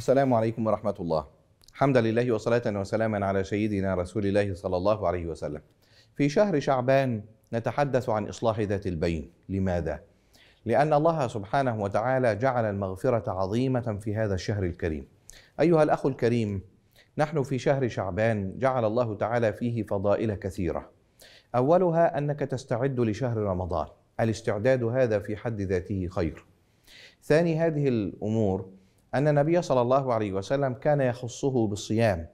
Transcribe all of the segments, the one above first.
السلام عليكم ورحمة الله. حمدا لله وصلاة وسلاما على سيدنا رسول الله صلى الله عليه وسلم. في شهر شعبان نتحدث عن إصلاح ذات البين. لماذا؟ لأن الله سبحانه وتعالى جعل المغفرة عظيمة في هذا الشهر الكريم. أيها الأخ الكريم نحن في شهر شعبان جعل الله تعالى فيه فضائل كثيرة. أولها أنك تستعد لشهر رمضان. الاستعداد هذا في حد ذاته خير. ثاني هذه الأمور أن النبي صلى الله عليه وسلم كان يخصه بالصيام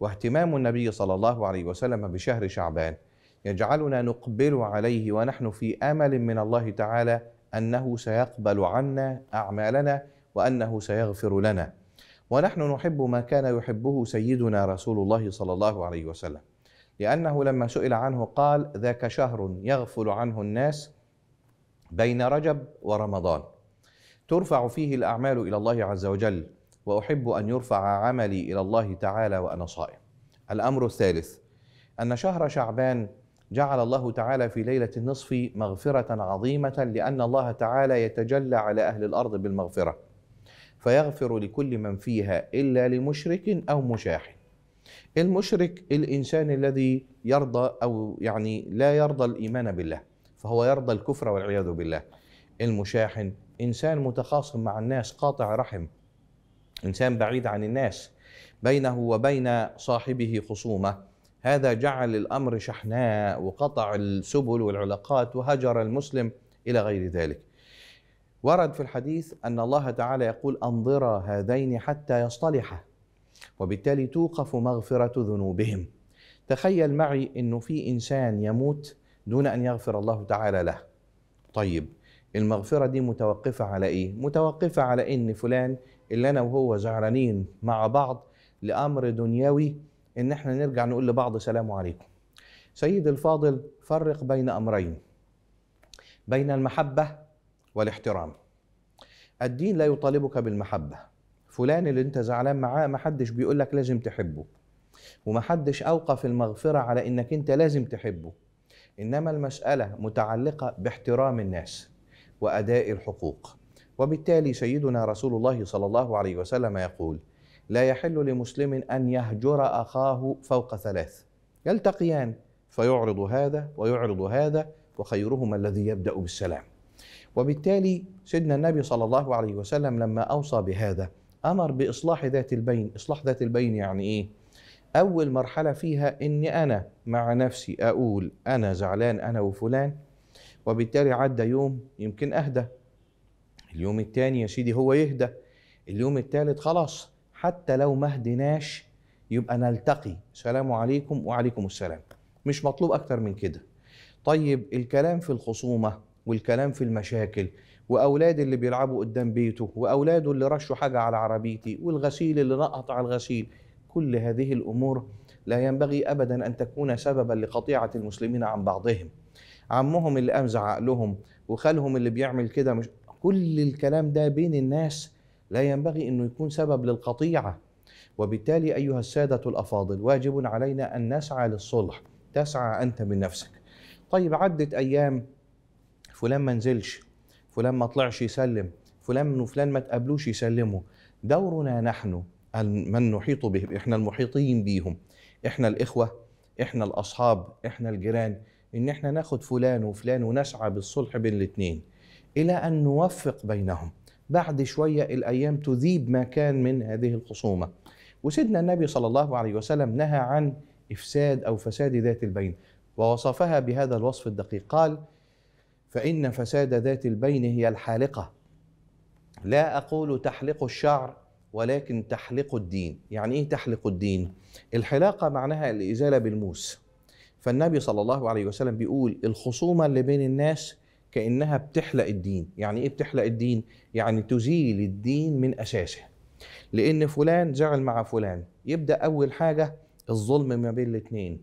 واهتمام النبي صلى الله عليه وسلم بشهر شعبان. يجعلنا نقبل عليه ونحن في آمل من الله تعالى أنه سيقبل عنا أعمالنا وأنه سيغفر لنا. ونحن نحب ما كان يحبه سيدنا رسول الله صلى الله عليه وسلم. لأنه لما سئل عنه قال ذاك شهر يغفل عنه الناس بين رجب ورمضان. ترفع فيه الأعمال إلى الله عز وجل وأحب أن يرفع عملي إلى الله تعالى وأنا صائم. الأمر الثالث أن شهر شعبان جعل الله تعالى في ليلة النصف مغفرة عظيمة لأن الله تعالى يتجلى على أهل الأرض بالمغفرة. فيغفر لكل من فيها إلا لمشرك أو مشاح. المشرك الإنسان الذي يرضى أو يعني لا يرضى الإيمان بالله فهو يرضى الكفر والعياذ بالله. المشاحن. إنسان متخاصم مع الناس قاطع رحم. إنسان بعيد عن الناس بينه وبين صاحبه خصومة. هذا جعل الأمر شحناء وقطع السبل والعلاقات وهجر المسلم إلى غير ذلك. ورد في الحديث أن الله تعالى يقول انظرا هذين حتى يصطلحا. وبالتالي توقف مغفرة ذنوبهم. تخيل معي إنه في إنسان يموت دون أن يغفر الله تعالى له. طيب المغفرة دي متوقفة على إيه؟ متوقفة على إن فلان اللي أنا وهو زعلانين مع بعض لأمر دنيوي إن إحنا نرجع نقول لبعض سلام عليكم. سيد الفاضل فرق بين أمرين بين المحبة والاحترام. الدين لا يطالبك بالمحبة. فلان اللي أنت زعلان معاه محدش بيقول لك لازم تحبه. ومحدش أوقف المغفرة على إنك أنت لازم تحبه. إنما المسألة متعلقة باحترام الناس. وأداء الحقوق. وبالتالي سيدنا رسول الله صلى الله عليه وسلم يقول لا يحل لمسلم أن يهجر أخاه فوق ثلاث. يلتقيان فيعرض هذا ويعرض هذا وخيرهما الذي يبدأ بالسلام. وبالتالي سيدنا النبي صلى الله عليه وسلم لما أوصى بهذا أمر بإصلاح ذات البين. إصلاح ذات البين يعني إيه؟ أول مرحلة فيها إني أنا مع نفسي أقول أنا زعلان أنا وفلان وبالتالي عدى يوم يمكن أهدى. اليوم الثاني يا سيدي هو يهدى. اليوم الثالث خلاص حتى لو ما هديناش يبقى نلتقي. سلام عليكم وعليكم السلام. مش مطلوب أكتر من كده. طيب الكلام في الخصومة والكلام في المشاكل وأولاد اللي بيلعبوا قدام بيته واولاده اللي رشوا حاجة على عربيتي والغسيل اللي نقط على الغسيل كل هذه الأمور لا ينبغي ابدا أن تكون سببا لقطيعة المسلمين عن بعضهم. عمهم اللي قام زعق لهم وخالهم اللي بيعمل كده. مش كل الكلام ده بين الناس لا ينبغي إنه يكون سبب للقطيعة. وبالتالي أيها السادة الأفاضل واجب علينا أن نسعى للصلح. تسعى أنت من نفسك. طيب عدت أيام فلان ما نزلش فلان ما طلعش يسلم فلان وفلان ما تقابلوش يسلموا. دورنا نحن من نحيط بهم إحنا المحيطين بيهم. إحنا الإخوة إحنا الأصحاب إحنا الجيران. إن إحنا ناخد فلان وفلان ونسعى بالصلح بين الاثنين إلى أن نوفق بينهم. بعد شوية الأيام تذيب ما كان من هذه الخصومة. وسيدنا النبي صلى الله عليه وسلم نهى عن إفساد أو فساد ذات البين ووصفها بهذا الوصف الدقيق. قال فإن فساد ذات البين هي الحالقة. لا أقول تحلق الشعر ولكن تحلق الدين. يعني إيه تحلق الدين؟ الحلاقة معناها الإزالة بالموس. فالنبي صلى الله عليه وسلم بيقول الخصومة اللي بين الناس كأنها بتحلق الدين. يعني إيه بتحلق الدين؟ يعني تزيل الدين من أساسه. لأن فلان زعل مع فلان. يبدأ أول حاجة الظلم ما بين الاثنين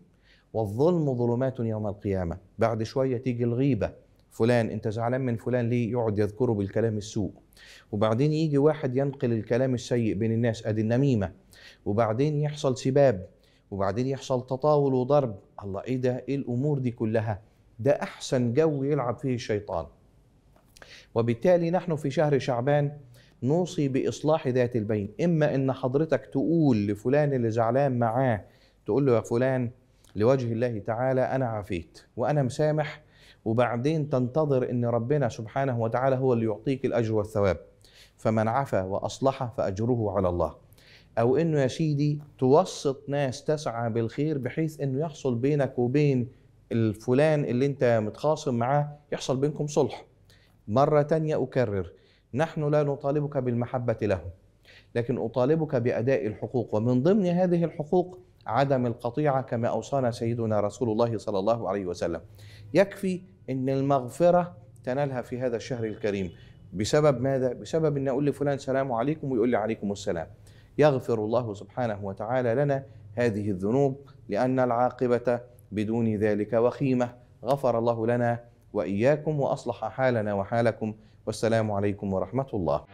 والظلم ظلمات يوم القيامة. بعد شوية تيجي الغيبة. فلان أنت زعلان من فلان ليه يقعد يذكره بالكلام السوء؟ وبعدين يجي واحد ينقل الكلام السيء بين الناس. أدي النميمة. وبعدين يحصل سباب. وبعدين يحصل تطاول وضرب. الله إيه ده؟ إيه الأمور دي كلها؟ ده أحسن جو يلعب فيه الشيطان. وبالتالي نحن في شهر شعبان نوصي بإصلاح ذات البين. إما إن حضرتك تقول لفلان اللي زعلان معاه تقول له يا فلان لوجه الله تعالى أنا عافيت وأنا مسامح وبعدين تنتظر إن ربنا سبحانه وتعالى هو اللي يعطيك الأجر والثواب. فمن عفا وأصلح فأجره على الله. أو إنه يا سيدي توسط ناس تسعى بالخير بحيث إنه يحصل بينك وبين الفلان اللي أنت متخاصم معاه يحصل بينكم صلح. مرة تانية أكرر نحن لا نطالبك بالمحبة لهم لكن أطالبك بأداء الحقوق. ومن ضمن هذه الحقوق عدم القطيعة كما أوصانا سيدنا رسول الله صلى الله عليه وسلم. يكفي أن المغفرة تنالها في هذا الشهر الكريم. بسبب ماذا؟ بسبب أن أقول لفلان سلام عليكم ويقول لي عليكم السلام. يغفر الله سبحانه وتعالى لنا هذه الذنوب لأن العاقبة بدون ذلك وخيمة. غفر الله لنا وإياكم وأصلح حالنا وحالكم. والسلام عليكم ورحمة الله.